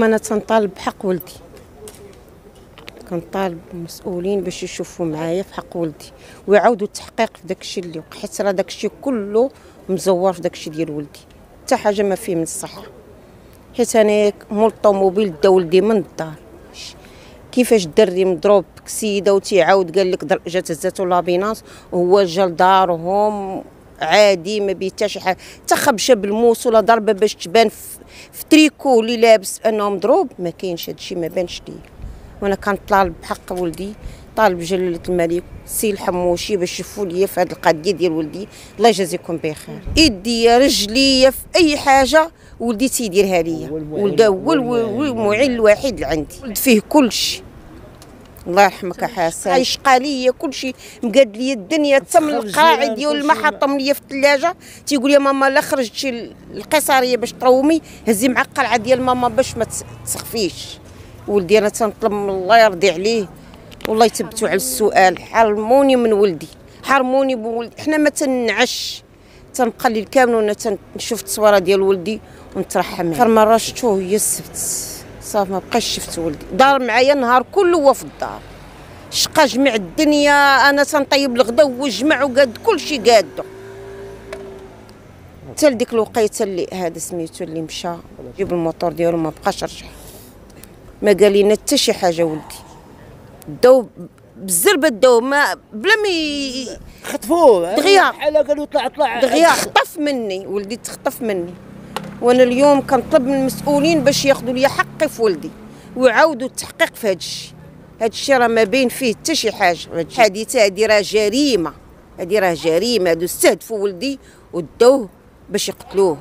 اليوم أنا تنطالب بحق ولدي. كنطالب المسؤولين باش يشوفوا معايا في حق ولدي ويعاودوا التحقيق في داك الشيء اللي وقع. حيت راه داك الشيء كله مزور في داك الشيء ديال ولدي حتى حاجة ما فيه من الصحة. حيت أنا مول الطوموبيل دا ولدي من الدار. كيفاش الدري مضروب بكسيده وتيعاود قال لك جات هزاتو لابيناس وهو جا لدارهم عادي ما شي حاجة حتى خبشة بالموس ولا ضربة باش تبان في, تريكو اللي لابس انه مضروب ما كاينش هادشي ما بانش ليا وأنا كنطالب بحق ولدي طالب جلاله الملك سي الحموشي باش يشوفوا لي في هذه القضية ديال ولدي. الله يجازيكم بخير. يدي رجلي في أي حاجة ولدي تيديرها ليا. ولد هو المعين الوحيد اللي عندي. ولد فيه كل شيء الله يرحمك حسن. كيشقى ليا كل شيء مقاد لي الدنيا. من القاعد ديال الماء ليا في الثلاجة. تيقول يا ماما لا خرجتي القيصريه باش ترومي. هزي مع القلعة ديال ماما باش ما تس- تسخفيش. ولدي أنا تنطلب من الله يرضي عليه. والله يثبتوا على السؤال. حرموني من ولدي. حرموني بولدي حنا ما تنعش. تنبقى الليل كامل وأنا تنشوف التصويرة ديال ولدي ونترحم اخر مره شفتو هي السبت صافي ما بقاش شفت ولدي. دار معايا النهار كله هو في الدار. شقى جمع الدنيا أنا تنطيب الغدا هو جمع وقاد كل شيء قادو حتى لديك الوقيته اللي هذا سميتو اللي مشى جيب الموتور ديالو ما بقاش رجع. ما قال لنا حتى شي حاجة ولدي. داو بالزربه داو ما بلا ما خطفوه. دغيا. قالوا طلع طلع. دغيا خطف مني ولدي تخطف مني. وأنا اليوم كنطلب من المسؤولين باش ياخذوا لي حقي في ولدي ويعاودوا التحقيق في هذا الشيء. هذا الشيء راه ما بين فيه حتى شي حاجة. الحادثه هذه راه جريمة. هذه راه جريمة. هادو استهدفوا ولدي وداوه باش يقتلوه.